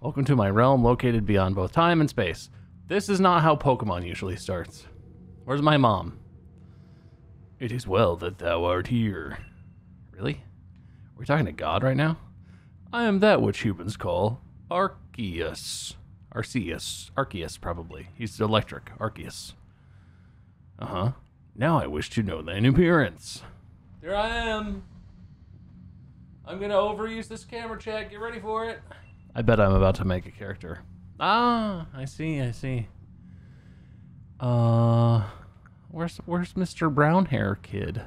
Welcome to my realm located beyond both time and space. This is not how Pokemon usually starts. Where's my mom? It is well that thou art here. Really? We're talking to God right now? I am that which humans call Arceus. Arceus. Arceus, probably. He's electric. Arceus. Uh huh. Now I wish to know thine appearance. Here I am. I'm gonna overuse this camera check. Get ready for it. I bet I'm about to make a character. Ah, I see, I see. Uh, where's where's Mr. Brown Hair Kid?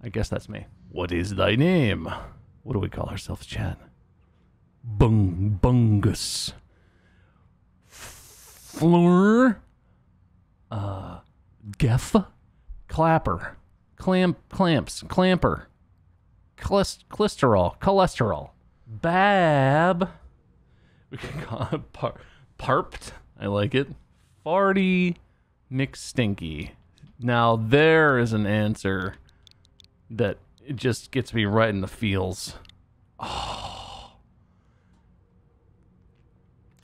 I guess that's me. What is thy name? What do we call ourselves, Chad? Bung Bungus. Fleur. Uh, Geff. Clapper. Clamp. Clamps. Clamper. Cholest- cholesterol. Cholesterol. Bab. We can call it par- Parped. I like it. Farty McStinky. Now there is an answer that it just gets me right in the feels. Oh.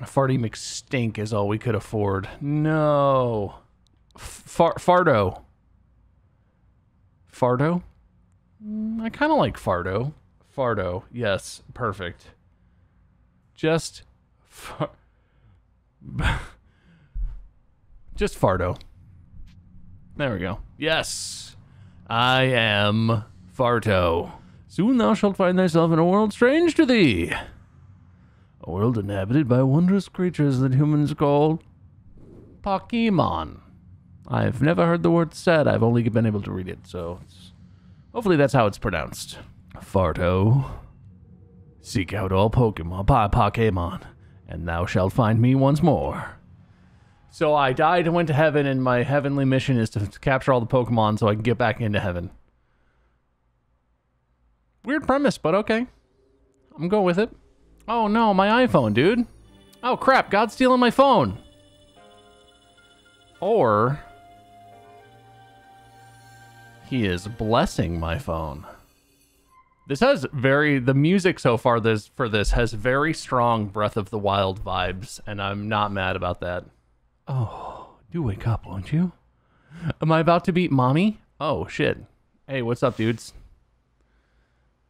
Farty McStink is all we could afford. No. Far- Fardo. Fardo? Mm, I kind of like Fardo. Fardo. Yes, perfect. Just far- Just Fardo. There we go. Yes. I am Farto. Soon thou shalt find thyself in a world strange to thee. A world inhabited by wondrous creatures that humans call Pokemon. I've never heard the word said. I've only been able to read it, so hopefully that's how it's pronounced. Farto. Seek out all Pokemon, pa- Pokemon, and thou shalt find me once more. So I died and went to heaven, and my heavenly mission is to capture all the Pokemon so I can get back into heaven. Weird premise, but okay. I'm going with it. Oh no, my iPhone, dude. Oh crap, God's stealing my phone. Or he is blessing my phone. This has very the music so far this for this has very strong Breath of the Wild vibes, and I'm not mad about that. Oh, do wake up, won't you? Am I about to beat mommy? Oh shit. Hey, what's up, dudes?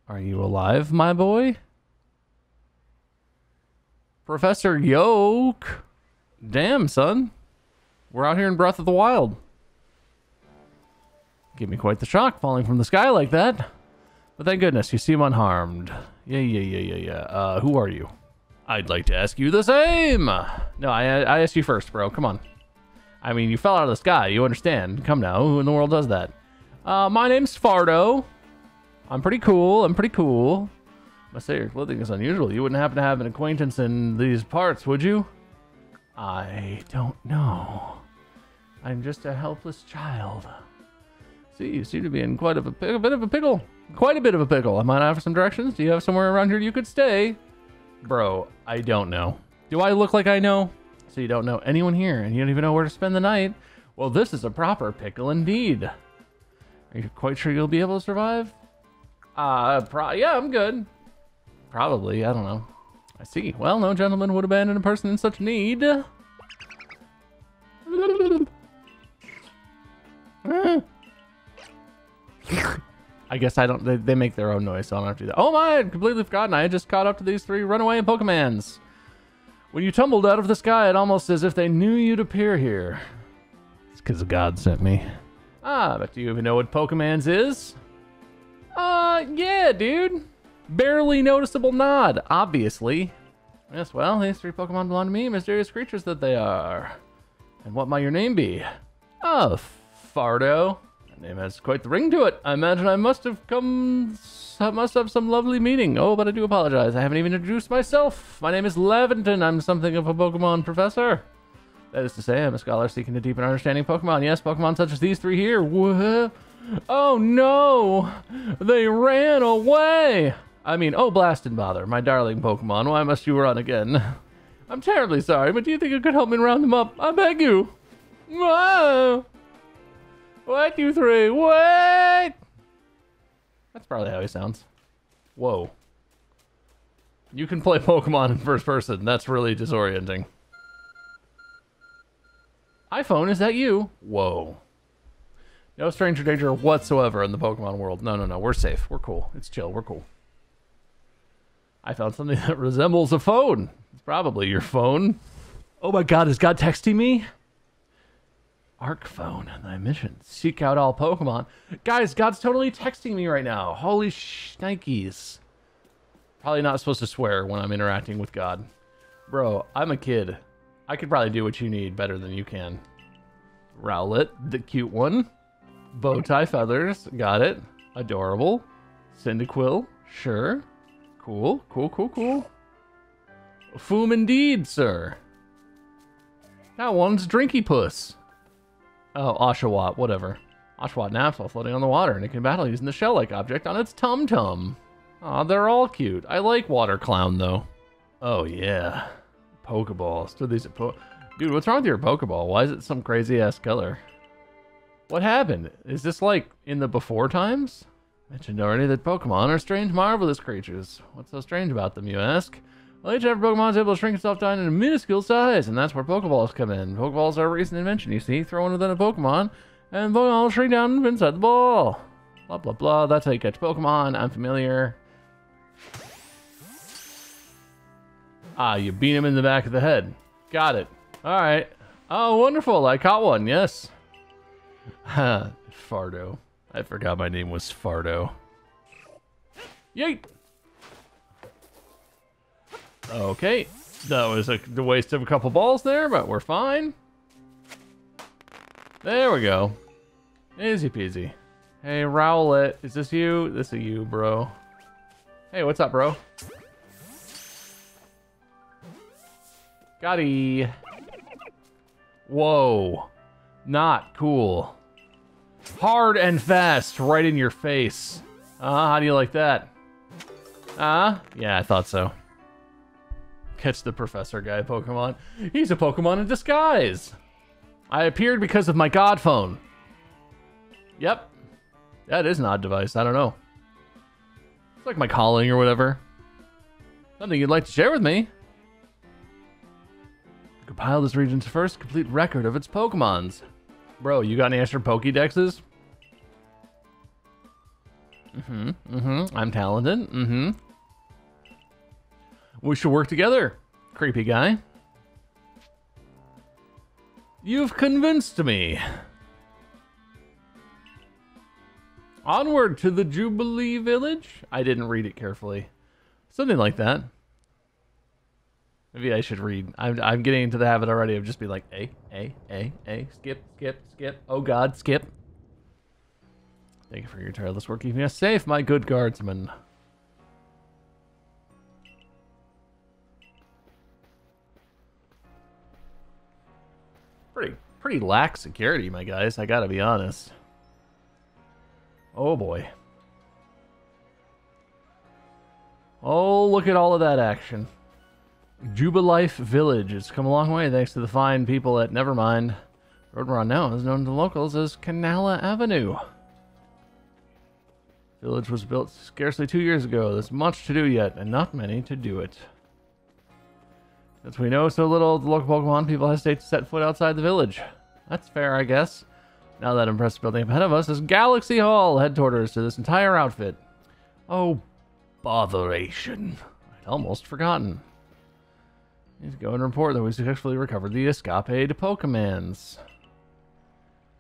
Are you alive, my boy? Professor Yoke. Damn, son. We're out here in Breath of the Wild. Give me quite the shock falling from the sky like that. But thank goodness you seem unharmed. Yeah, yeah, yeah, yeah, yeah. Uh, who are you? I'd like to ask you the same. No, I, I asked you first, bro. Come on. I mean, you fell out of the sky. You understand. Come now. Who in the world does that? Uh, my name's Fardo. I'm pretty cool. I'm pretty cool. I say your clothing is unusual. You wouldn't happen to have an acquaintance in these parts, would you? I don't know. I'm just a helpless child. See, you seem to be in quite of a, a bit of a pickle. Quite a bit of a pickle. I might offer some directions. Do you have somewhere around here you could stay? Bro, I don't know. Do I look like I know? So you don't know anyone here and you don't even know where to spend the night? Well, this is a proper pickle indeed. Are you quite sure you'll be able to survive? Uh, pro- yeah, I'm good. Probably, I don't know. I see. Well, no gentleman would abandon a person in such need. I guess I don't. They, they make their own noise, so I don't have to do that. Oh my! I'd completely forgotten. I had just caught up to these three runaway Pokemans. When you tumbled out of the sky, it almost as if they knew you'd appear here. It's because God sent me. Ah, but do you even know what Pokemans is? Uh, yeah, dude. Barely noticeable nod, obviously. Yes, well, these three Pokemon belong to me, mysterious creatures that they are. And what might your name be? Oh, Fardo. Name has quite the ring to it. I imagine I must have come. I must have some lovely meaning. Oh, but I do apologize. I haven't even introduced myself. My name is Laventon. I'm something of a Pokemon professor. That is to say, I'm a scholar seeking to deepen our understanding Pokemon. Yes, Pokemon such as these three here. Oh no! They ran away! I mean, oh blast and bother, my darling Pokemon, why must you run again? I'm terribly sorry, but do you think you could help me round them up? I beg you! Whoa! One, two, three, wait! That's probably how he sounds. Whoa. You can play Pokemon in first person. That's really disorienting. iPhone, is that you? Whoa. No stranger danger whatsoever in the Pokemon world. No, no, no. We're safe. We're cool. It's chill. We're cool. I found something that resembles a phone. It's probably your phone. Oh my god, is God texting me? Arc phone, thy mission. Seek out all Pokemon. Guys, God's totally texting me right now. Holy shnikes. Probably not supposed to swear when I'm interacting with God. Bro, I'm a kid. I could probably do what you need better than you can. Rowlet, the cute one. Bowtie feathers, got it. Adorable. Cyndaquil, sure. Cool, cool, cool, cool. Foom indeed, sir. That one's Drinky Puss. Oh, Oshawott, whatever. Oshawott naps while floating on the water and it can battle using the shell-like object on its tum-tum. Aw, they're all cute. I like Water Clown, though. Oh, yeah. Pokeballs. Do these po Dude, what's wrong with your Pokeball? Why is it some crazy-ass color? What happened? Is this, like, in the before times? Mentioned already that Pokemon are strange, marvelous creatures. What's so strange about them, you ask? Each every Pokemon is able to shrink itself down in a minuscule size, and that's where Pokeballs come in. Pokeballs are a recent invention, you see. Throw one within a Pokemon, and Pokemon will shrink down inside the ball. Blah, blah, blah. That's how you catch Pokemon. I'm familiar. Ah, you beat him in the back of the head. Got it. All right. Oh, wonderful. I caught one. Yes. Fardo. I forgot my name was Fardo. Yeet! Okay. That was a the waste of a couple balls there, but we're fine. There we go. Easy peasy. Hey, Rowlet, is this you? This is you, bro. Hey, what's up, bro? Gotti. Whoa. Not cool. Hard and fast, right in your face. Uh, how do you like that? Ah, uh, yeah, I thought so. Catch the professor guy Pokemon. He's a Pokemon in disguise. I appeared because of my God phone. Yep. That is an odd device. I don't know. It's like my calling or whatever. Something you'd like to share with me. Compile this region's first complete record of its Pokemons. Bro, you got any extra Pokédexes? Mm-hmm, mm-hmm. I'm talented. Mm-hmm. We should work together, creepy guy. You've convinced me. Onward to the Jubilife Village? I didn't read it carefully. Something like that. Maybe I should read. I'm, I'm getting into the habit already of just be like, a, a, a, a, skip, skip, skip. Oh God, skip. Thank you for your tireless work keeping us safe, my good guardsman. Pretty, pretty lax security, my guys. I gotta be honest. Oh boy. Oh, look at all of that action. Jubilife Village. It's come a long way thanks to the fine people at Nevermind. road we're on now is known to locals as Canala Avenue. Village was built scarcely two years ago. There's much to do yet, and not many to do it. Since we know so little of the local Pokemon, people hesitate to set foot outside the village. That's fair, I guess. Now that impressive building ahead of us is Galaxy Hall. Head toward to this entire outfit. Oh, botheration. I'd almost forgotten. Need to go and report that we successfully recovered the escapade Pokemans.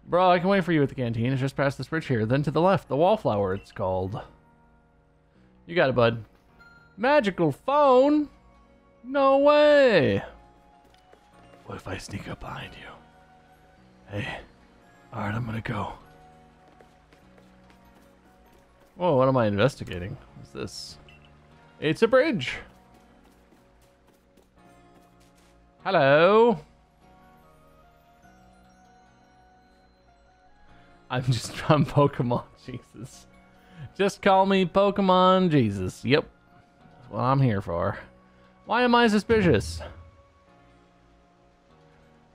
Bro, I can wait for you at the canteen. It's just past this bridge here. Then to the left, the Wallflower it's called. You got it, bud. Magical phone? No way! What if I sneak up behind you? Hey. Alright, I'm gonna go. Whoa, what am I investigating? What's this? It's a bridge! Hello. I'm just from Pokemon Jesus. Just call me Pokemon Jesus. Yep. That's what I'm here for. Why am I suspicious?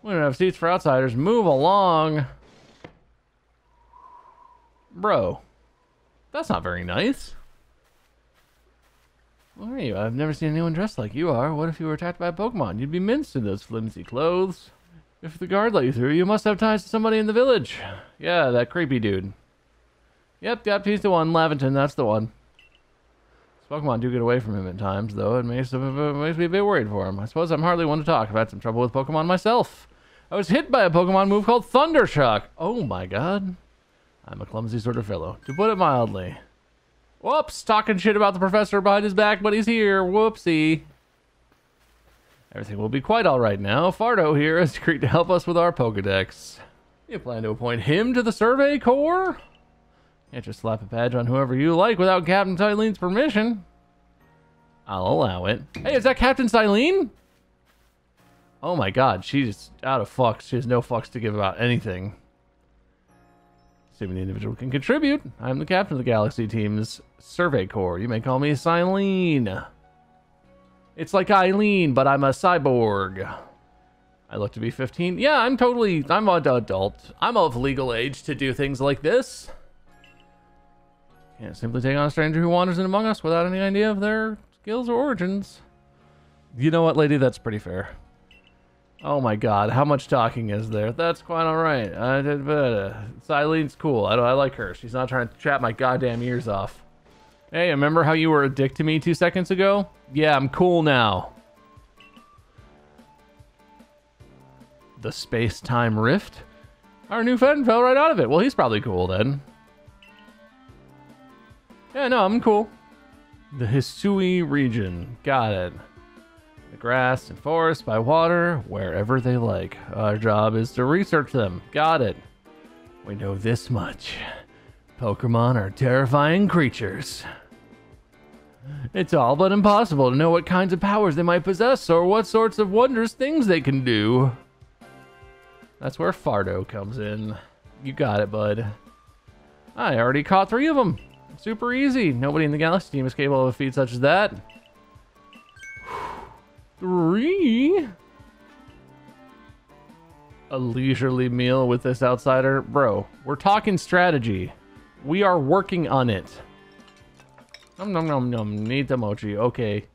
We don't have seats for outsiders. Move along. Bro. That's not very nice. Who are you? I've never seen anyone dressed like you are. What if you were attacked by a Pokemon? You'd be minced in those flimsy clothes. If the guard let you through, you must have ties to somebody in the village. Yeah, that creepy dude. Yep, yep, he's the one. Laventon, that's the one. Pokemon do get away from him at times, though. It makes, it makes me a bit worried for him. I suppose I'm hardly one to talk. I've had some trouble with Pokemon myself. I was hit by a Pokemon move called Thunder Shock. Oh my god. I'm a clumsy sort of fellow, to put it mildly. Whoops, talking shit about the professor behind his back, but he's here. Whoopsie. Everything will be quite alright now. Fardo here has agreed to help us with our Pokedex. You plan to appoint him to the Survey Corps? Can't just slap a badge on whoever you like without Captain Cyllene's permission. I'll allow it. Hey, is that Captain Cyllene? Oh my god, she's out of fucks. She has no fucks to give about anything. Assuming the individual can contribute, I'm the captain of the Galaxy Team's Survey Corps. You may call me Cyllene. It's like Eileen, but I'm a cyborg. I look to be 15. Yeah, I'm totally, I'm an adult. I'm of legal age to do things like this. Can't simply take on a stranger who wanders in among us without any idea of their skills or origins. You know what, lady? That's pretty fair. Oh my god, how much talking is there? That's quite alright. Uh, but, uh, Cyllene's cool. I, I like her. She's not trying to chat my goddamn ears off. Hey, remember how you were a dick to me two seconds ago? Yeah, I'm cool now. The space-time rift? Our new friend fell right out of it. Well, he's probably cool then. Yeah, no, I'm cool. The Hisui region. Got it. The grass and forest by water, wherever they like. Our job is to research them. Got it. We know this much. Pokemon are terrifying creatures. It's all but impossible to know what kinds of powers they might possess or what sorts of wondrous things they can do. That's where Fardo comes in. You got it, bud. I already caught three of them. Super easy. Nobody in the Galaxy team is capable of a feat such as that. Three? A leisurely meal with this outsider? Bro, we're talking strategy. We are working on it. Nom nom nom nom. Need the mochi. Okay.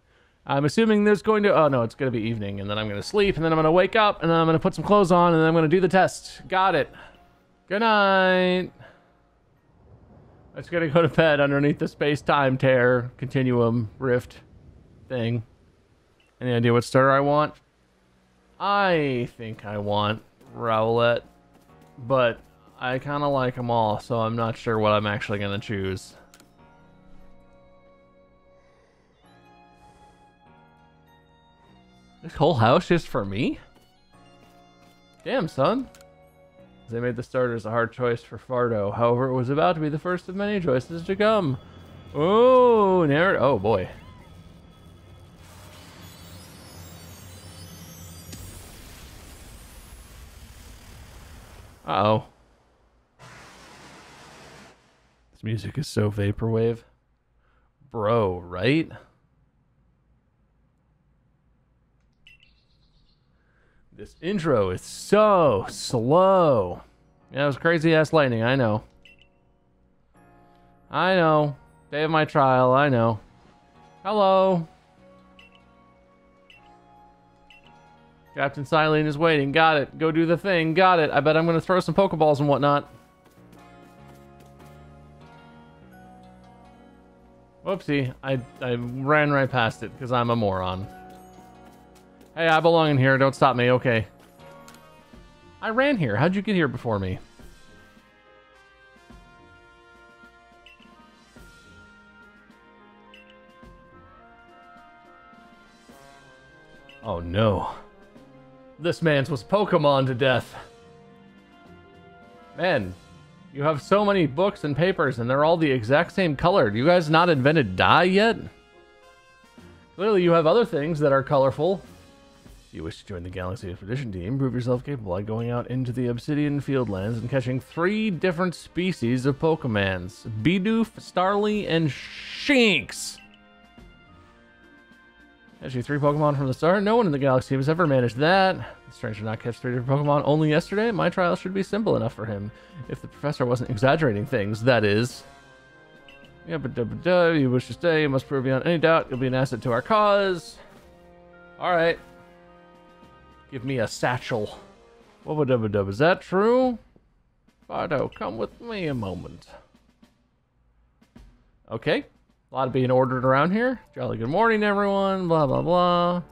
I'm assuming there's going to... Oh, no, it's going to be evening. And then I'm going to sleep. And then I'm going to wake up. And then I'm going to put some clothes on. And then I'm going to do the test. Got it. Good night. It's gonna go to bed underneath the space-time tear continuum rift thing. Any idea what starter I want? I think I want Rowlet, but I kind of like them all, so I'm not sure what I'm actually gonna choose. This whole house is for me? Damn, son. They made the starters a hard choice for Fardo. However, it was about to be the first of many choices to come. Oh, narrative. Oh, boy. Uh oh This music is so vaporwave. Bro, right? This intro is so slow. Yeah, it was crazy ass lightning, I know. I know. Day of my trial, I know. Hello. Captain Cyllene is waiting. Got it. Go do the thing. Got it. I bet I'm going to throw some Pokeballs and whatnot. Whoopsie. I, I ran right past it because I'm a moron. Hey, I belong in here. Don't stop me. Okay. I ran here. How'd you get here before me? Oh no. This man's was Pokemon to death. Man, you have so many books and papers and they're all the exact same color. You guys not invented dye yet? Clearly you have other things that are colorful you wish to join the Galaxy Expedition team, prove yourself capable by going out into the Obsidian Fieldlands and catching three different species of Pokemons. Bidoof, Starly, and Shinx! Actually, three Pokemon from the start. No one in the Galaxy has ever managed that. The stranger not catch three different Pokemon only yesterday. My trial should be simple enough for him. If the professor wasn't exaggerating things, that is. Yeah, but duh, uh, you wish to stay, you must prove beyond any doubt you'll be an asset to our cause. Alright. Give me a satchel. Wubba dubba dub. Is that true? Bardo, come with me a moment. Okay. A lot of being ordered around here. Jolly good morning, everyone. Blah, blah, blah.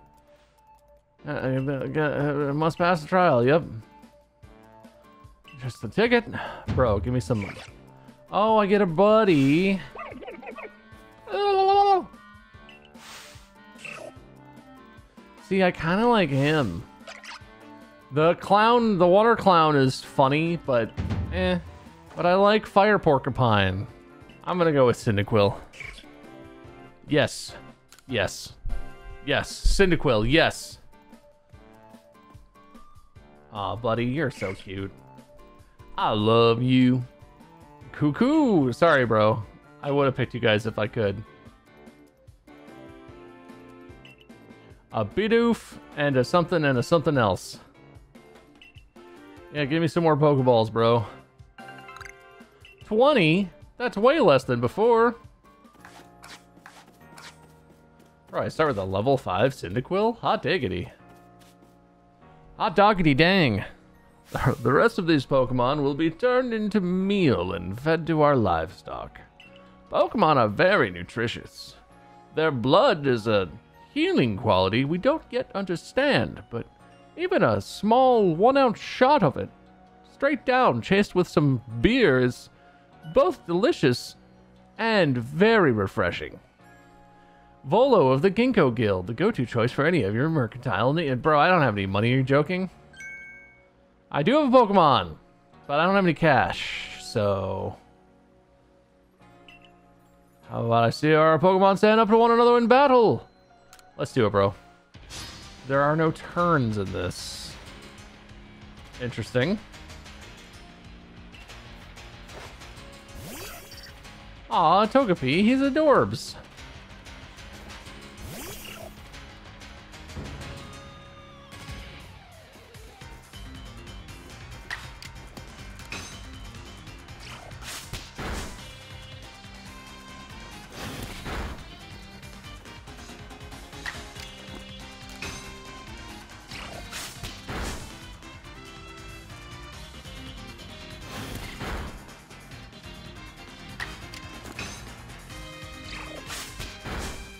Uh, must pass the trial. Yep. Just the ticket. Bro, give me some. money. Oh, I get a buddy. See, I kind of like him. The clown, the water clown is funny, but eh. But I like Fire Porcupine. I'm gonna go with Cyndaquil. Yes. Yes. Yes. Cyndaquil, yes. Aw, buddy, you're so cute. I love you. Cuckoo! Sorry, bro. I would have picked you guys if I could. A Bidoof and a something and a something else. Yeah, give me some more Pokeballs, bro. 20? That's way less than before. Alright, start with a level 5 Cyndaquil? Hot diggity. Hot doggity dang. The rest of these Pokemon will be turned into meal and fed to our livestock. Pokemon are very nutritious. Their blood is a healing quality we don't yet understand, but even a small one ounce shot of it, straight down, chased with some beer, is both delicious and very refreshing. Volo of the Ginkgo Guild, the go-to choice for any of your mercantile needs. Bro, I don't have any money. Are you joking? I do have a Pokemon, but I don't have any cash, so... How about I see our Pokemon stand up to one another in battle? Let's do it, bro. There are no turns in this. Interesting. Aw, Togepi, he's adorbs.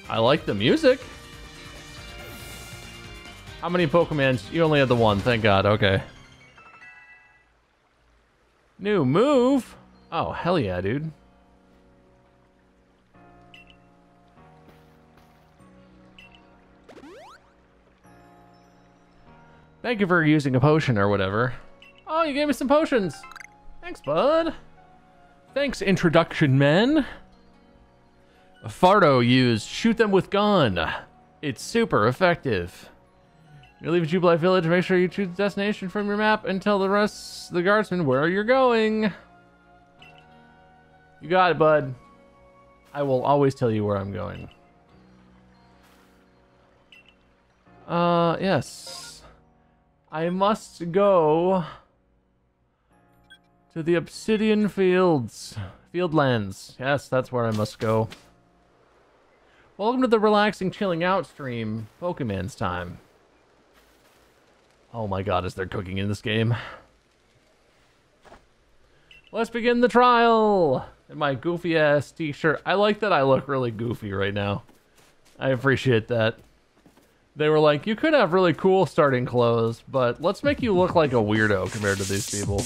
I like the music. How many Pokemon? You only had the one, thank God. Okay. New move? Oh, hell yeah, dude. Thank you for using a potion or whatever. Oh, you gave me some potions. Thanks, bud. Thanks, introduction man. Fardo used shoot them with gun. It's super effective. You leave Jubilife Village, make sure you choose the destination from your map and tell the rest the guardsmen where you're going. You got it, bud. I will always tell you where I'm going. Uh, yes. I must go to the Obsidian Fields. Fieldlands. Yes, that's where I must go. Welcome to the relaxing, chilling out stream. Pokemon's time. Oh my god, is there cooking in this game? Let's begin the trial! In my goofy ass t-shirt. I like that I look really goofy right now. I appreciate that. They were like, you could have really cool starting clothes, but let's make you look like a weirdo compared to these people.